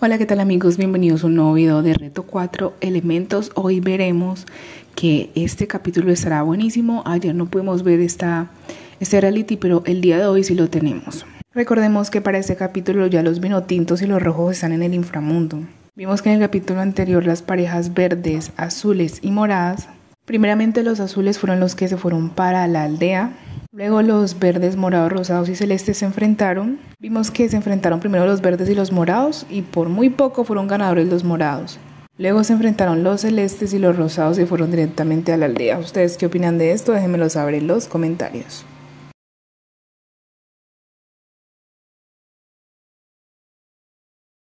Hola, ¿qué tal amigos? Bienvenidos a un nuevo video de Reto 4 Elementos. Hoy veremos que este capítulo estará buenísimo. Ayer no pudimos ver esta, este reality, pero el día de hoy sí lo tenemos. Recordemos que para este capítulo ya los vinotintos y los rojos están en el inframundo. Vimos que en el capítulo anterior las parejas verdes, azules y moradas, primeramente los azules fueron los que se fueron para la aldea, Luego los verdes, morados, rosados y celestes se enfrentaron. Vimos que se enfrentaron primero los verdes y los morados y por muy poco fueron ganadores los morados. Luego se enfrentaron los celestes y los rosados y fueron directamente a la aldea. ¿Ustedes qué opinan de esto? Déjenmelo saber en los comentarios.